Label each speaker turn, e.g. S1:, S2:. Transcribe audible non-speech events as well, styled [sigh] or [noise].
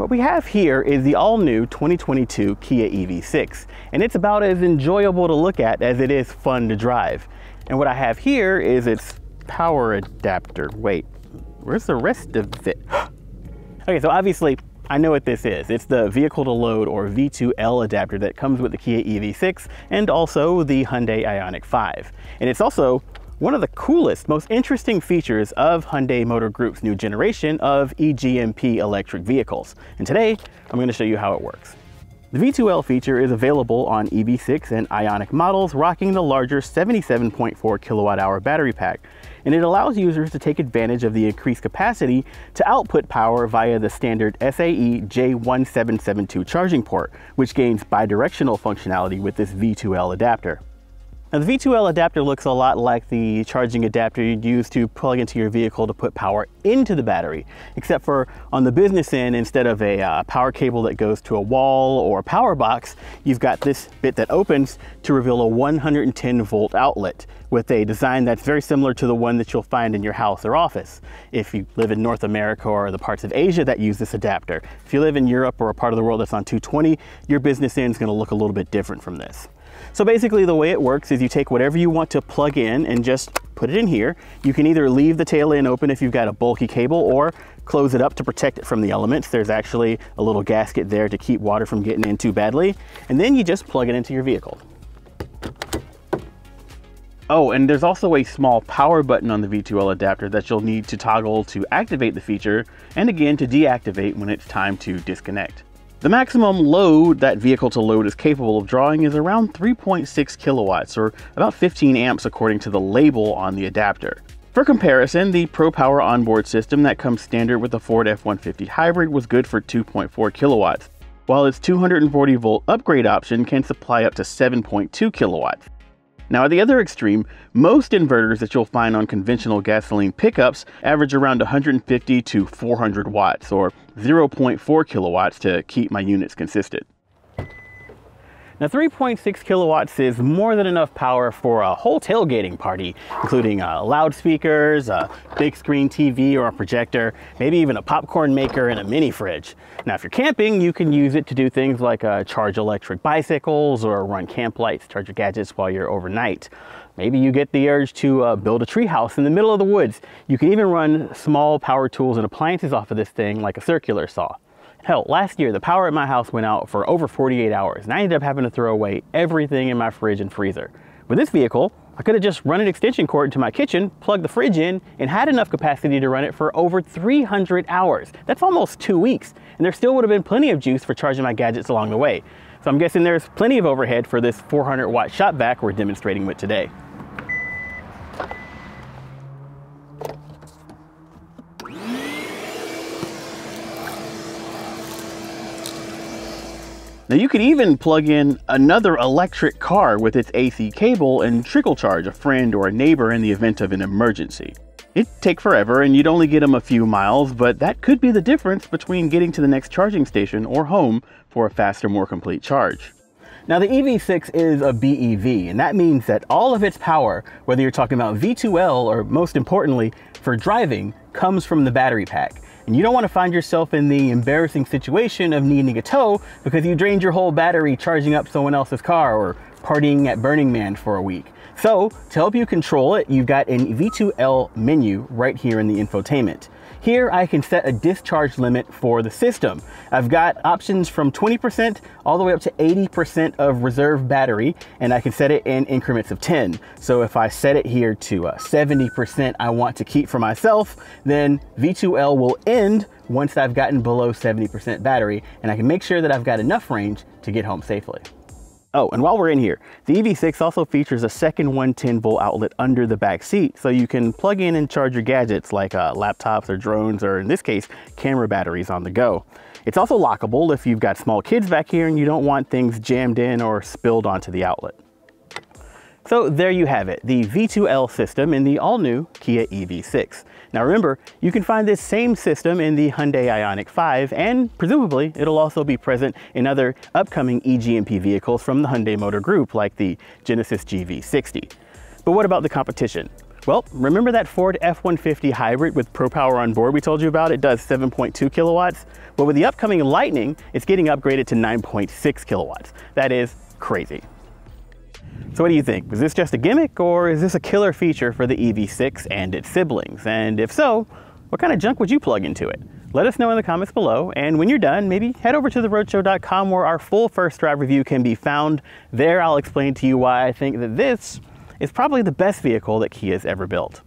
S1: What we have here is the all-new 2022 Kia EV6, and it's about as enjoyable to look at as it is fun to drive. And what I have here is its power adapter. Wait, where's the rest of it? [gasps] okay, so obviously I know what this is. It's the vehicle to load or V2L adapter that comes with the Kia EV6 and also the Hyundai Ioniq 5. And it's also one of the coolest, most interesting features of Hyundai Motor Group's new generation of EGMP electric vehicles. And today, I'm gonna show you how it works. The V2L feature is available on EV6 and Ioniq models rocking the larger 77.4 kilowatt hour battery pack, and it allows users to take advantage of the increased capacity to output power via the standard SAE J1772 charging port, which gains bidirectional functionality with this V2L adapter. Now the V2L adapter looks a lot like the charging adapter you'd use to plug into your vehicle to put power into the battery, except for on the business end, instead of a uh, power cable that goes to a wall or a power box, you've got this bit that opens to reveal a 110 volt outlet with a design that's very similar to the one that you'll find in your house or office. If you live in North America or the parts of Asia that use this adapter. If you live in Europe or a part of the world that's on 220, your business end is gonna look a little bit different from this. So basically the way it works is you take whatever you want to plug in and just put it in here. You can either leave the tail end open if you've got a bulky cable or close it up to protect it from the elements. There's actually a little gasket there to keep water from getting in too badly. And then you just plug it into your vehicle. Oh, and there's also a small power button on the V2L adapter that you'll need to toggle to activate the feature and again to deactivate when it's time to disconnect. The maximum load that vehicle to load is capable of drawing is around 3.6 kilowatts, or about 15 amps according to the label on the adapter. For comparison, the ProPower onboard system that comes standard with the Ford F-150 hybrid was good for 2.4 kilowatts, while its 240 volt upgrade option can supply up to 7.2 kilowatts. Now at the other extreme, most inverters that you'll find on conventional gasoline pickups average around 150 to 400 watts or 0.4 kilowatts to keep my units consistent. Now 3.6 kilowatts is more than enough power for a whole tailgating party, including uh, loudspeakers, a big screen TV or a projector, maybe even a popcorn maker and a mini fridge. Now if you're camping, you can use it to do things like uh, charge electric bicycles or run camp lights, charge your gadgets while you're overnight. Maybe you get the urge to uh, build a treehouse in the middle of the woods. You can even run small power tools and appliances off of this thing like a circular saw. Hell, last year the power at my house went out for over 48 hours and I ended up having to throw away everything in my fridge and freezer. With this vehicle, I could have just run an extension cord into my kitchen, plugged the fridge in, and had enough capacity to run it for over 300 hours. That's almost two weeks, and there still would have been plenty of juice for charging my gadgets along the way. So I'm guessing there's plenty of overhead for this 400 watt shop vac we're demonstrating with today. Now you could even plug in another electric car with its AC cable and trickle charge a friend or a neighbor in the event of an emergency. It'd take forever and you'd only get them a few miles, but that could be the difference between getting to the next charging station or home for a faster, more complete charge. Now the EV6 is a BEV, and that means that all of its power, whether you're talking about V2L or most importantly, for driving, comes from the battery pack. And you don't want to find yourself in the embarrassing situation of needing a tow because you drained your whole battery charging up someone else's car or partying at Burning Man for a week. So to help you control it, you've got an V2L menu right here in the infotainment. Here I can set a discharge limit for the system. I've got options from 20% all the way up to 80% of reserve battery and I can set it in increments of 10. So if I set it here to 70% uh, I want to keep for myself, then V2L will end once I've gotten below 70% battery and I can make sure that I've got enough range to get home safely. Oh, and while we're in here, the EV6 also features a second 110 volt outlet under the back seat, so you can plug in and charge your gadgets like uh, laptops or drones, or in this case, camera batteries on the go. It's also lockable if you've got small kids back here and you don't want things jammed in or spilled onto the outlet. So there you have it, the V2L system in the all-new Kia EV6. Now remember, you can find this same system in the Hyundai Ioniq 5 and presumably it'll also be present in other upcoming EGMP vehicles from the Hyundai Motor Group like the Genesis GV60. But what about the competition? Well, remember that Ford F-150 hybrid with ProPower on board we told you about? It does 7.2 kilowatts. Well, with the upcoming Lightning, it's getting upgraded to 9.6 kilowatts. That is crazy. So what do you think? Is this just a gimmick or is this a killer feature for the EV6 and its siblings? And if so, what kind of junk would you plug into it? Let us know in the comments below, and when you're done, maybe head over to theroadshow.com where our full first drive review can be found. There I'll explain to you why I think that this is probably the best vehicle that Kia has ever built.